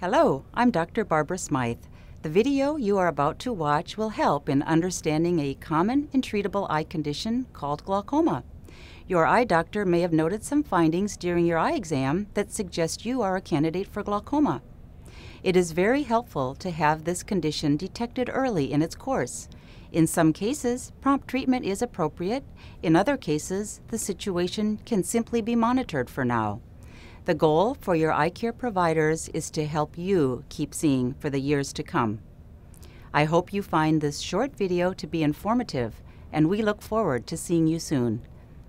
Hello, I'm Dr. Barbara Smythe. The video you are about to watch will help in understanding a common and treatable eye condition called glaucoma. Your eye doctor may have noted some findings during your eye exam that suggest you are a candidate for glaucoma. It is very helpful to have this condition detected early in its course. In some cases, prompt treatment is appropriate. In other cases, the situation can simply be monitored for now. The goal for your eye care providers is to help you keep seeing for the years to come. I hope you find this short video to be informative, and we look forward to seeing you soon.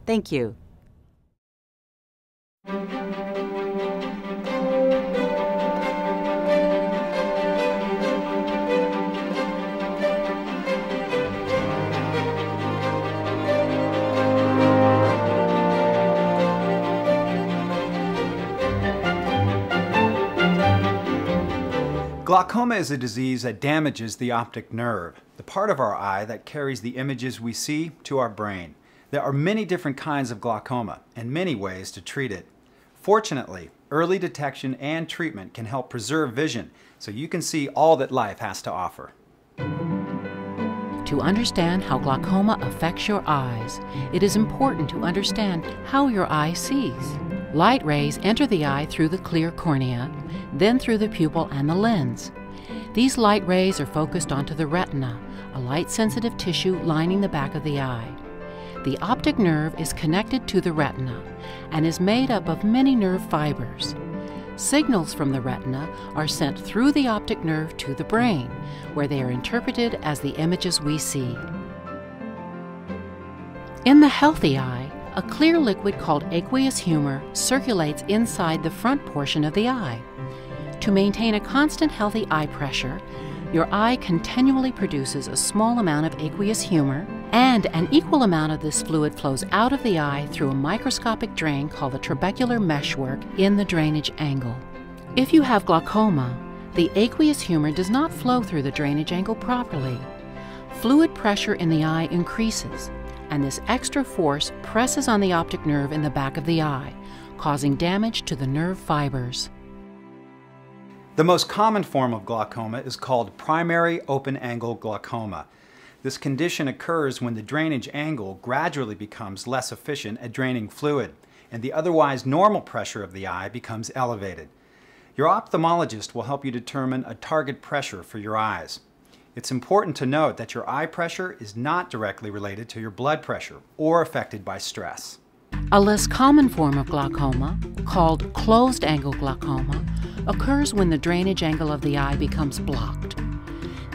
Thank you. Glaucoma is a disease that damages the optic nerve, the part of our eye that carries the images we see to our brain. There are many different kinds of glaucoma and many ways to treat it. Fortunately, early detection and treatment can help preserve vision so you can see all that life has to offer. To understand how glaucoma affects your eyes, it is important to understand how your eye sees. Light rays enter the eye through the clear cornea, then through the pupil and the lens. These light rays are focused onto the retina, a light sensitive tissue lining the back of the eye. The optic nerve is connected to the retina and is made up of many nerve fibers. Signals from the retina are sent through the optic nerve to the brain, where they are interpreted as the images we see. In the healthy eye, a clear liquid called aqueous humor circulates inside the front portion of the eye. To maintain a constant healthy eye pressure, your eye continually produces a small amount of aqueous humor, and an equal amount of this fluid flows out of the eye through a microscopic drain called the trabecular meshwork in the drainage angle. If you have glaucoma, the aqueous humor does not flow through the drainage angle properly. Fluid pressure in the eye increases, and this extra force presses on the optic nerve in the back of the eye, causing damage to the nerve fibers. The most common form of glaucoma is called primary open-angle glaucoma. This condition occurs when the drainage angle gradually becomes less efficient at draining fluid, and the otherwise normal pressure of the eye becomes elevated. Your ophthalmologist will help you determine a target pressure for your eyes. It's important to note that your eye pressure is not directly related to your blood pressure or affected by stress. A less common form of glaucoma, called closed angle glaucoma, occurs when the drainage angle of the eye becomes blocked.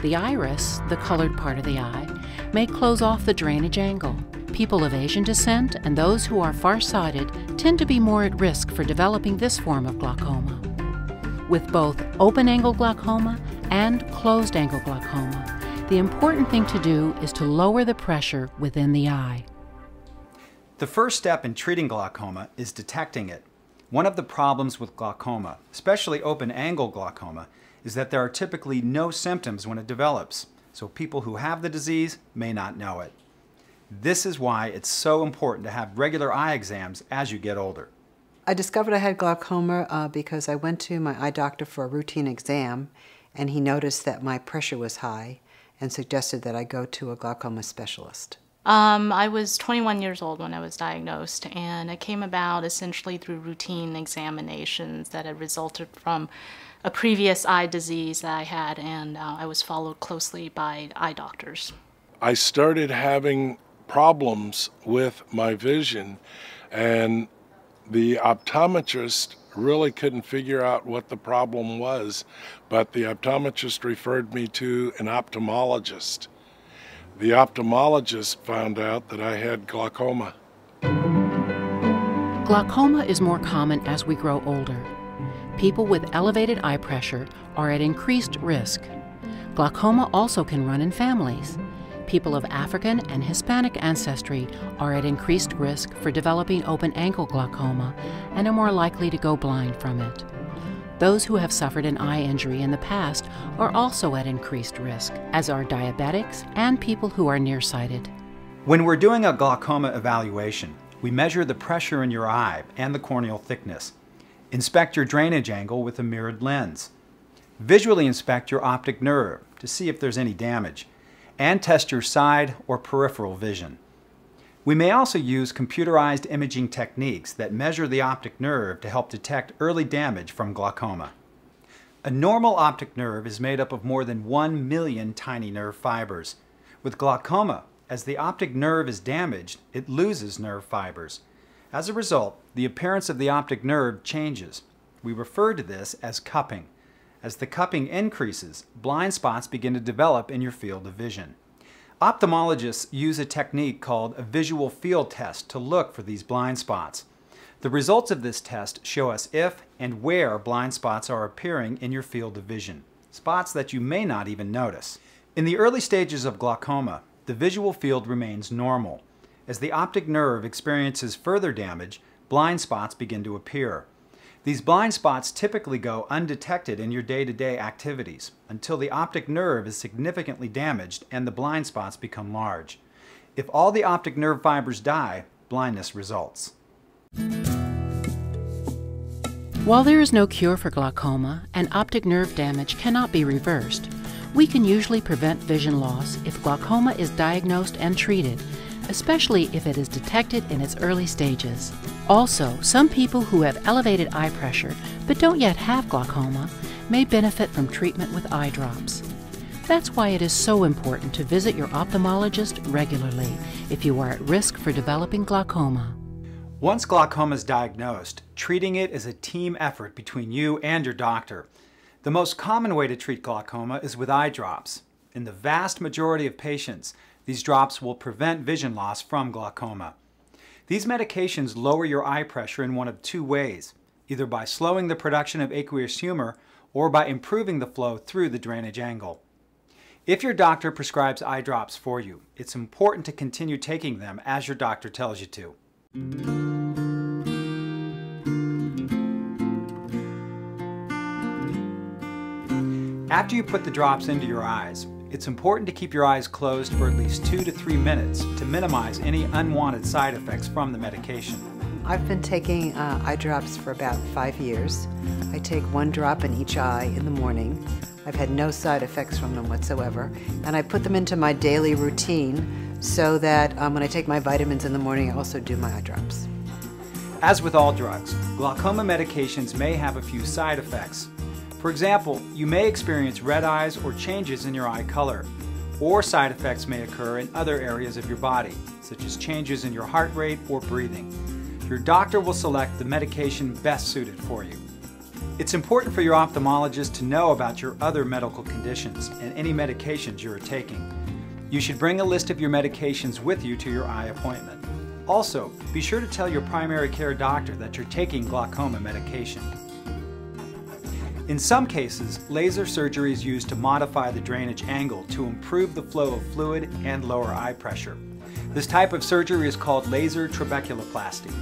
The iris, the colored part of the eye, may close off the drainage angle. People of Asian descent and those who are farsighted tend to be more at risk for developing this form of glaucoma. With both open angle glaucoma and closed angle glaucoma, the important thing to do is to lower the pressure within the eye. The first step in treating glaucoma is detecting it. One of the problems with glaucoma, especially open angle glaucoma, is that there are typically no symptoms when it develops, so people who have the disease may not know it. This is why it's so important to have regular eye exams as you get older. I discovered I had glaucoma uh, because I went to my eye doctor for a routine exam and he noticed that my pressure was high and suggested that I go to a glaucoma specialist. Um, I was 21 years old when I was diagnosed, and it came about essentially through routine examinations that had resulted from a previous eye disease that I had, and uh, I was followed closely by eye doctors. I started having problems with my vision, and the optometrist really couldn't figure out what the problem was, but the optometrist referred me to an ophthalmologist. The ophthalmologist found out that I had glaucoma. Glaucoma is more common as we grow older. People with elevated eye pressure are at increased risk. Glaucoma also can run in families. People of African and Hispanic ancestry are at increased risk for developing open angle glaucoma and are more likely to go blind from it. Those who have suffered an eye injury in the past are also at increased risk, as are diabetics and people who are nearsighted. When we're doing a glaucoma evaluation, we measure the pressure in your eye and the corneal thickness. Inspect your drainage angle with a mirrored lens. Visually inspect your optic nerve to see if there's any damage, and test your side or peripheral vision. We may also use computerized imaging techniques that measure the optic nerve to help detect early damage from glaucoma. A normal optic nerve is made up of more than 1 million tiny nerve fibers. With glaucoma, as the optic nerve is damaged, it loses nerve fibers. As a result, the appearance of the optic nerve changes. We refer to this as cupping. As the cupping increases, blind spots begin to develop in your field of vision. Ophthalmologists use a technique called a visual field test to look for these blind spots. The results of this test show us if and where blind spots are appearing in your field of vision, spots that you may not even notice. In the early stages of glaucoma, the visual field remains normal. As the optic nerve experiences further damage, blind spots begin to appear. These blind spots typically go undetected in your day-to-day activities until the optic nerve is significantly damaged and the blind spots become large. If all the optic nerve fibers die, blindness results. While there is no cure for glaucoma and optic nerve damage cannot be reversed, we can usually prevent vision loss if glaucoma is diagnosed and treated especially if it is detected in its early stages. Also, some people who have elevated eye pressure but don't yet have glaucoma may benefit from treatment with eye drops. That's why it is so important to visit your ophthalmologist regularly if you are at risk for developing glaucoma. Once glaucoma is diagnosed, treating it is a team effort between you and your doctor. The most common way to treat glaucoma is with eye drops. In the vast majority of patients, these drops will prevent vision loss from glaucoma. These medications lower your eye pressure in one of two ways, either by slowing the production of aqueous humor or by improving the flow through the drainage angle. If your doctor prescribes eye drops for you, it's important to continue taking them as your doctor tells you to. After you put the drops into your eyes, it's important to keep your eyes closed for at least two to three minutes to minimize any unwanted side effects from the medication. I've been taking uh, eye drops for about five years. I take one drop in each eye in the morning. I've had no side effects from them whatsoever. And I put them into my daily routine so that um, when I take my vitamins in the morning, I also do my eye drops. As with all drugs, glaucoma medications may have a few side effects, for example, you may experience red eyes or changes in your eye color, or side effects may occur in other areas of your body, such as changes in your heart rate or breathing. Your doctor will select the medication best suited for you. It's important for your ophthalmologist to know about your other medical conditions and any medications you are taking. You should bring a list of your medications with you to your eye appointment. Also, be sure to tell your primary care doctor that you're taking glaucoma medication. In some cases, laser surgery is used to modify the drainage angle to improve the flow of fluid and lower eye pressure. This type of surgery is called laser trabeculoplasty.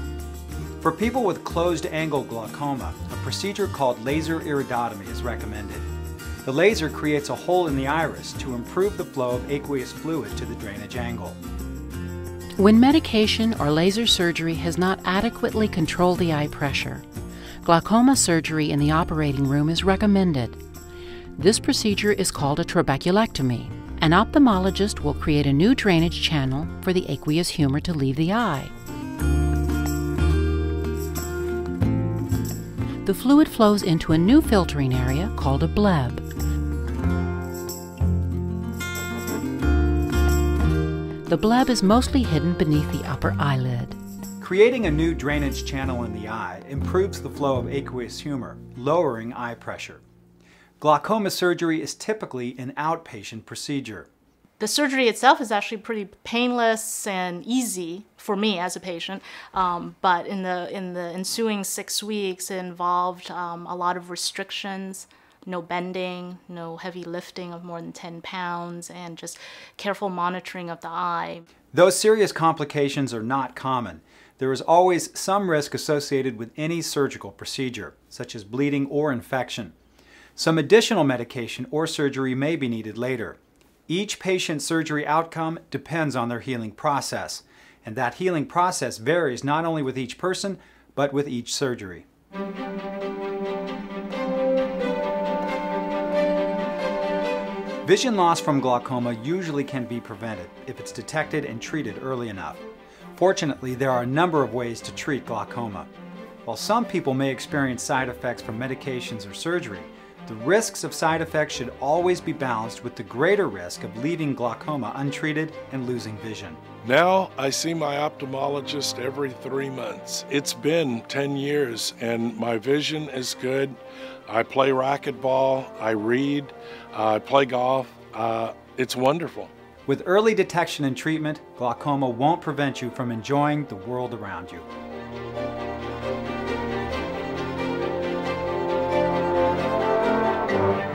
For people with closed angle glaucoma, a procedure called laser iridotomy is recommended. The laser creates a hole in the iris to improve the flow of aqueous fluid to the drainage angle. When medication or laser surgery has not adequately controlled the eye pressure, glaucoma surgery in the operating room is recommended. This procedure is called a trabeculectomy. An ophthalmologist will create a new drainage channel for the aqueous humor to leave the eye. The fluid flows into a new filtering area called a bleb. The bleb is mostly hidden beneath the upper eyelid. Creating a new drainage channel in the eye improves the flow of aqueous humor, lowering eye pressure. Glaucoma surgery is typically an outpatient procedure. The surgery itself is actually pretty painless and easy for me as a patient, um, but in the in the ensuing six weeks, it involved um, a lot of restrictions no bending, no heavy lifting of more than 10 pounds, and just careful monitoring of the eye. Those serious complications are not common. There is always some risk associated with any surgical procedure, such as bleeding or infection. Some additional medication or surgery may be needed later. Each patient's surgery outcome depends on their healing process, and that healing process varies not only with each person, but with each surgery. Vision loss from glaucoma usually can be prevented if it's detected and treated early enough. Fortunately, there are a number of ways to treat glaucoma. While some people may experience side effects from medications or surgery, the risks of side effects should always be balanced with the greater risk of leaving glaucoma untreated and losing vision. Now I see my ophthalmologist every three months. It's been 10 years and my vision is good. I play racquetball, I read, I play golf. Uh, it's wonderful. With early detection and treatment, glaucoma won't prevent you from enjoying the world around you. Thank you.